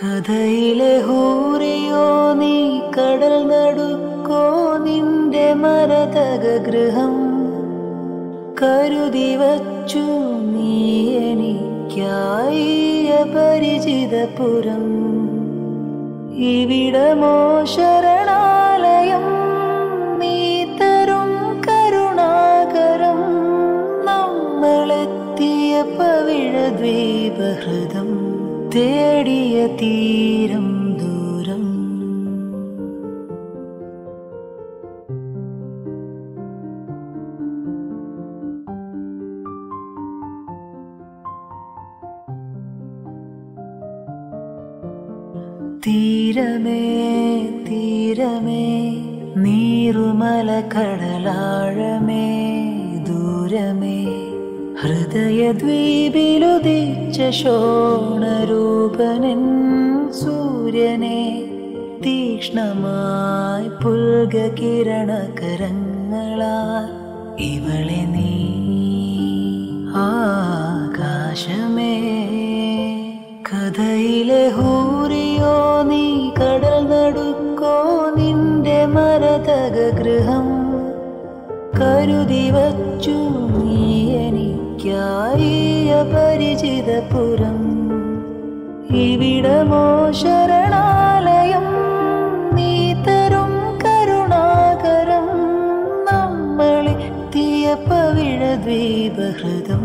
കഥയിലെ ഹൂറിയോ നീ കടൽ നടുക്കോ നിന്റെ മരതക ഗൃഹം. കരുതി വച്ചു നീ എനിക്കായി പരിചിതപുരം ഇവിടമോ ശരണാലയം നീ തരും കരുണാകരം. നമ്മളെത്തിയ പവിഴ ദ്വീപഹൃതം. തേടിയ തീരം ദൂരം. തീരമേ തീരമേ നീറുമല കടലാഴമേ. ഹൃദയദ്വീപിലുദിച്ച ശോണരൂപനൻ സൂര്യനെ തീക്ഷ്ണമായി പുൽക കിരണകരങ്ങളാൽ ഇവളെ നീ ആകാശമേ. കഥയിലെ ഹൂറിയോ നീ കടൽ നടുക്കോ നിന്റെ മരതക ഗൃഹം കരുതി വച്ചു നീ എനിക്കായി അപരിചിതപുരം ഇവിടമോ ശരണാലയം നീ തരും കരുണാകരം. നമ്മളെത്തിയ പവിഴദ്വീപഹൃദം